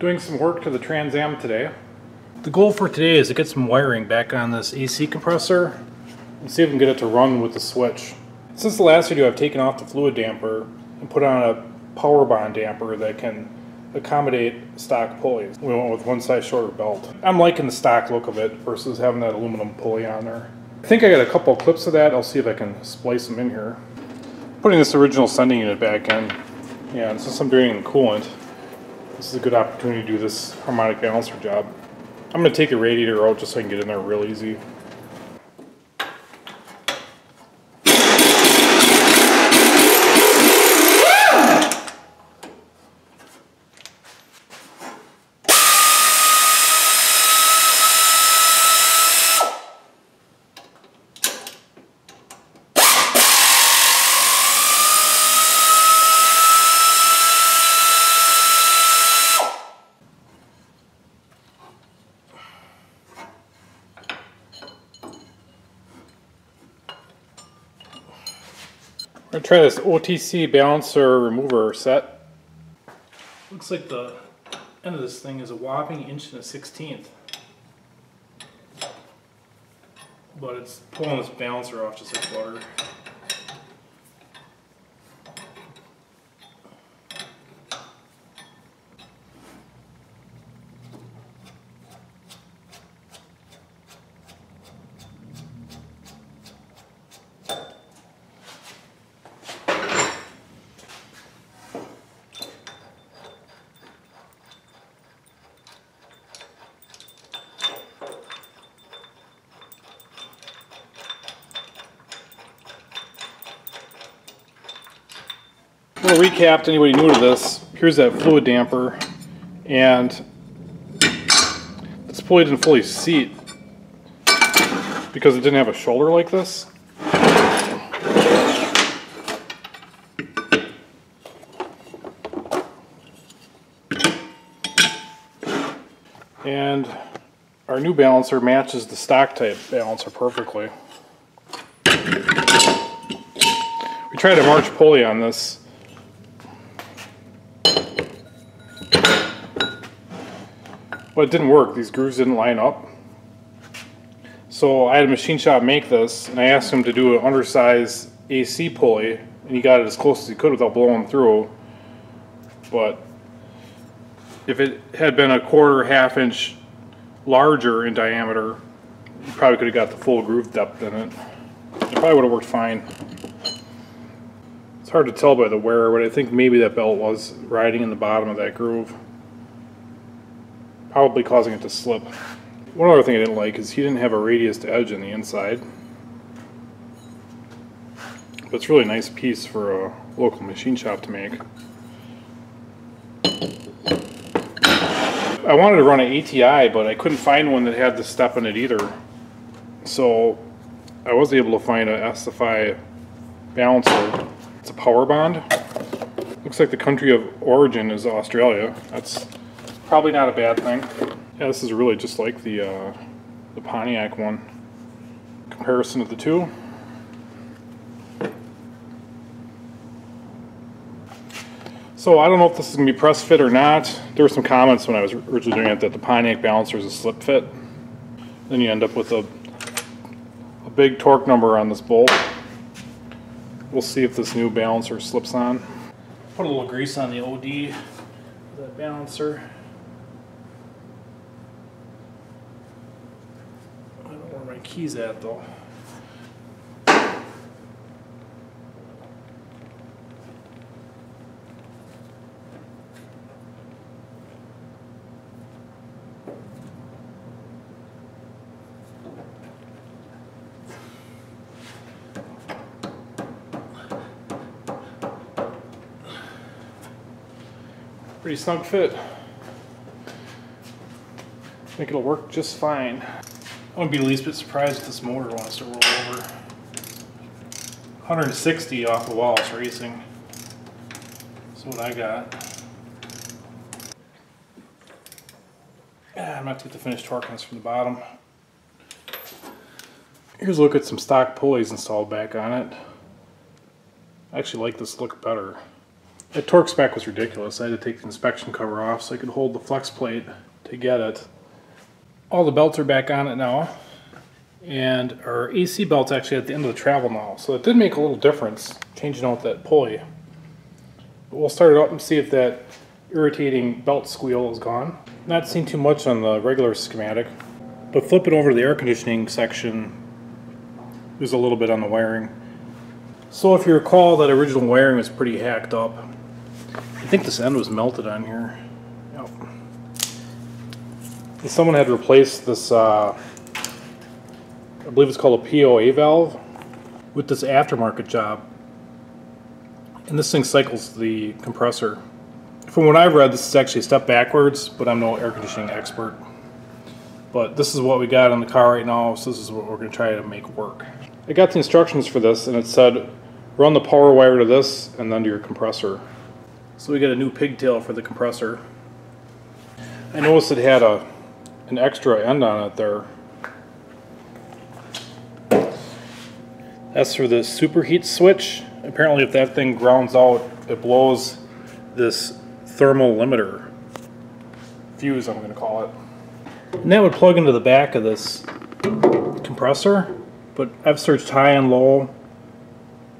Doing some work to the Trans Am today. The goal for today is to get some wiring back on this AC compressor and see if we can get it to run with the switch. Since the last video I've taken off the fluid damper and put on a Powerbond damper that can accommodate stock pulleys. We went with one size shorter belt. I'm liking the stock look of it versus having that aluminum pulley on there. I think I got a couple of clips of that. I'll see if I can splice them in here. Putting this original sending unit back in. Yeah, since I'm the coolant, this is a good opportunity to do this harmonic balancer job. I'm going to take the radiator out just so I can get in there real easy. I'm gonna try this OTC balancer remover set. Looks like the end of this thing is a whopping inch and a sixteenth. But it's pulling this balancer off just like butter. A little recap to anybody new to this. Here's that fluid damper, and this pulley didn't fully seat because it didn't have a shoulder like this. And our new balancer matches the stock type balancer perfectly. We tried a March pulley on this but it didn't work. These grooves didn't line up. So I had a machine shop make this, and I asked him to do an undersized AC pulley, and he got it as close as he could without blowing through. But if it had been a quarter, half inch larger in diameter, you probably could have got the full groove depth in it. It probably would have worked fine. It's hard to tell by the wear, but I think maybe that belt was riding in the bottom of that groove probably causing it to slip. One other thing I didn't like is he didn't have a radius edge on the inside. But it's a really nice piece for a local machine shop to make. I wanted to run an ATI, but I couldn't find one that had the step in it either. So I was able to find a SFI balancer. It's a Powerbond. Looks like the country of origin is Australia. That's Probably not a bad thing. Yeah, this is really just like the, uh, the Pontiac one. Comparison of the two. So I don't know if this is going to be press fit or not. There were some comments when I was originally doing it that the Pontiac balancer is a slip fit. Then you end up with a, a big torque number on this bolt. We'll see if this new balancer slips on. Put a little grease on the OD, balancer. Keys at though? Pretty snug fit. I think it'll work just fine. I wouldn't be the least bit surprised if this motor wants to roll over. 160 off the wall, it's racing. That's what I got. Yeah, I'm to take the finished torque on this from the bottom. Here's a look at some stock pulleys installed back on it. I actually like this look better. The torque spec was ridiculous. I had to take the inspection cover off so I could hold the flex plate to get it. All the belts are back on it now. And our AC belt's actually at the end of the travel now. So it did make a little difference changing out that pulley. But we'll start it up and see if that irritating belt squeal is gone. Not seen too much on the regular schematic, but flip it over to the air conditioning section. There's a little bit on the wiring. So if you recall, that original wiring was pretty hacked up. I think this end was melted on here. Someone had replaced this, uh, I believe it's called a POA valve, with this aftermarket job. And this thing cycles the compressor. From what I've read, this is actually a step backwards, but I'm no air conditioning expert. But this is what we got on the car right now, so this is what we're going to try to make work. I got the instructions for this, and it said run the power wire to this and then to your compressor. So we got a new pigtail for the compressor. I noticed it had a an extra end on it there. That's for the superheat switch. Apparently if that thing grounds out, it blows this thermal limiter. Fuse, I'm gonna call it. And that would plug into the back of this compressor, but I've searched high and low,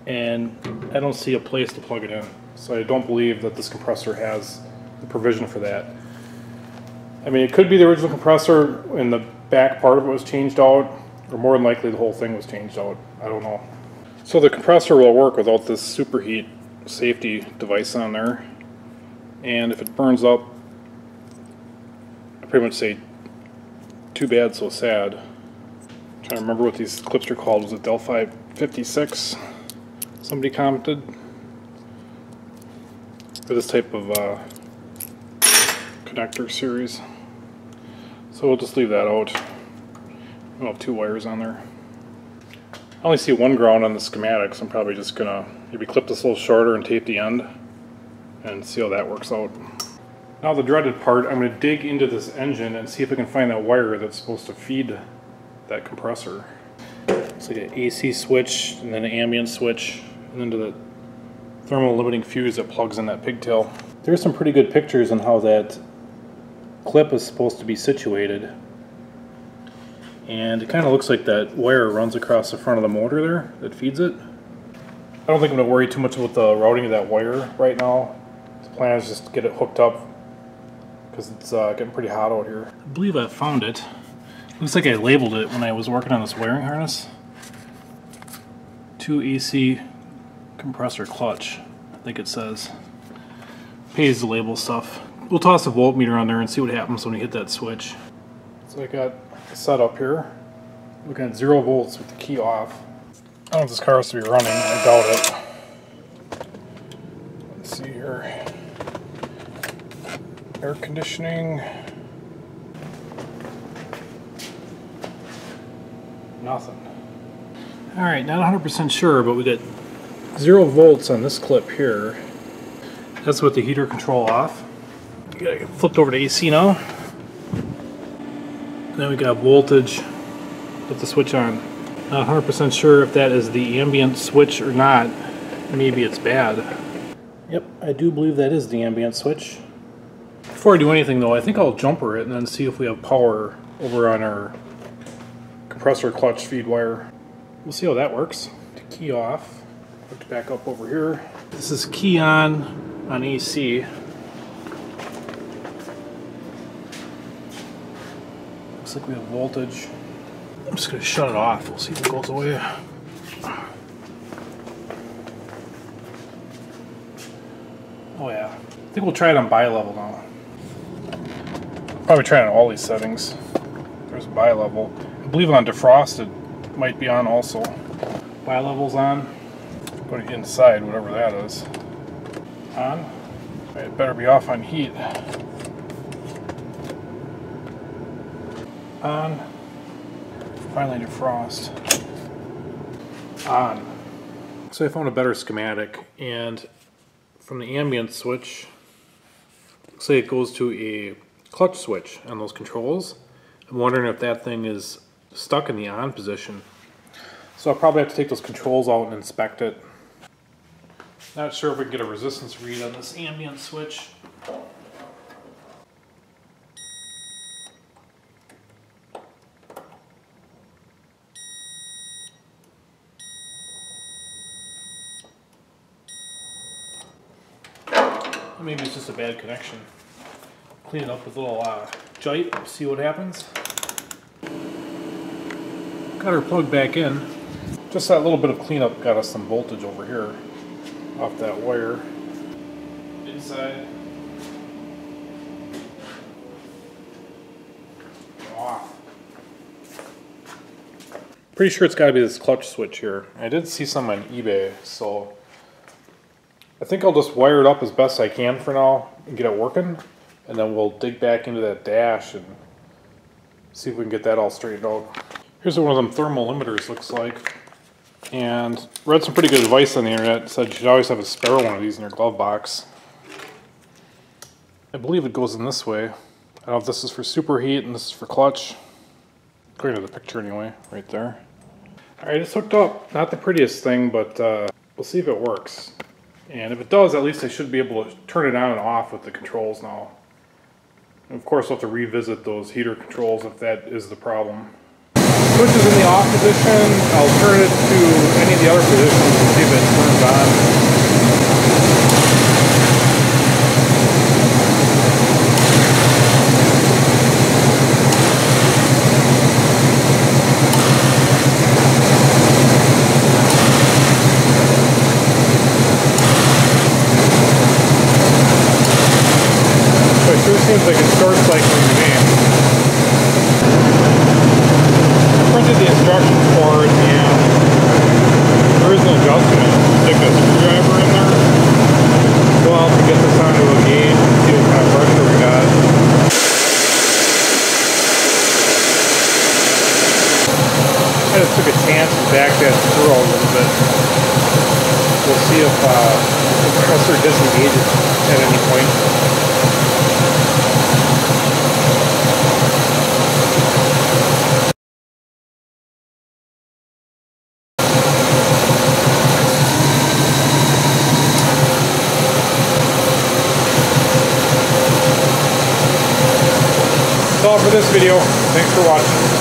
and I don't see a place to plug it in. So I don't believe that this compressor has the provision for that. I mean, it could be the original compressor and the back part of it was changed out, or more than likely the whole thing was changed out. I don't know. So the compressor will work without this superheat safety device on there. And if it burns up, I pretty much say, too bad, so sad. I'm trying to remember what these clips are called. Was it Delphi 56? Somebody commented. For this type of uh, connector series. So we'll just leave that out. We'll have two wires on there. I only see one ground on the schematics. I'm probably just gonna maybe clip this a little shorter and tape the end and see how that works out. Now the dreaded part, I'm gonna dig into this engine and see if I can find that wire that's supposed to feed that compressor. It's like an AC switch and then an ambient switch and then to the thermal limiting fuse that plugs in that pigtail. There's some pretty good pictures on how that clip is supposed to be situated. And it kind of looks like that wire runs across the front of the motor there that feeds it. I don't think I'm going to worry too much about the routing of that wire right now. The plan is just to get it hooked up because it's uh, getting pretty hot out here. I believe I found it. Looks like I labeled it when I was working on this wiring harness. 2 AC compressor clutch, I think it says. Pays the label stuff. We'll toss a voltmeter on there and see what happens when we hit that switch. So I got set up here. Looking at zero volts with the key off. I don't know if this car has to be running, I doubt it. Let's see here. Air conditioning. Nothing. Alright, not 100% sure, but we got zero volts on this clip here. That's with the heater control off. We got it flipped over to AC now. Then we got voltage with the switch on. Not 100% sure if that is the ambient switch or not. Maybe it's bad. Yep, I do believe that is the ambient switch. Before I do anything though, I think I'll jumper it and then see if we have power over on our compressor clutch feed wire. We'll see how that works. To key off, hooked back up over here. This is key on on AC. Looks like we have voltage. I'm just going to shut it off. We'll see if it goes away. Oh yeah. I think we'll try it on bi-level now. Probably try it on all these settings. There's bi-level. I believe on defrosted might be on also. Bi-level's on. Go to inside, whatever that is. On. It better be off on heat. On. Finally defrost. On. So I found a better schematic and from the ambient switch, looks like it goes to a clutch switch on those controls. I'm wondering if that thing is stuck in the on position. So I'll probably have to take those controls out and inspect it. Not sure if we can get a resistance read on this ambient switch. Maybe it's just a bad connection. Clean it up with a little uh, Jite, see what happens. Got her plugged back in. Just that little bit of cleanup got us some voltage over here off that wire. Inside. Off. Pretty sure it's got to be this clutch switch here. I did see some on eBay, so I think I'll just wire it up as best I can for now and get it working. And then we'll dig back into that dash and see if we can get that all straightened out. Here's what one of them thermal limiters looks like. And read some pretty good advice on the internet. Said you should always have a spare one of these in your glove box. I believe it goes in this way. I don't know if this is for superheat and this is for clutch. According to the picture anyway, right there. Alright, it's hooked up. Not the prettiest thing, but uh, we'll see if it works. And if it does, at least I should be able to turn it on and off with the controls now. And of course, I'll have to revisit those heater controls if that is the problem. Switch is in the off position. I'll turn it to any of the other positions and see if it turns on. sure seems like it's short cycling to me. Printed the instructions for it and there is no adjustment. Stick a screwdriver in there. Go out to get this onto a gauge and see what kind of pressure we got. I just took a chance and backed that through a little bit. We'll see if uh, at any point. That's all for this video. Thanks for watching.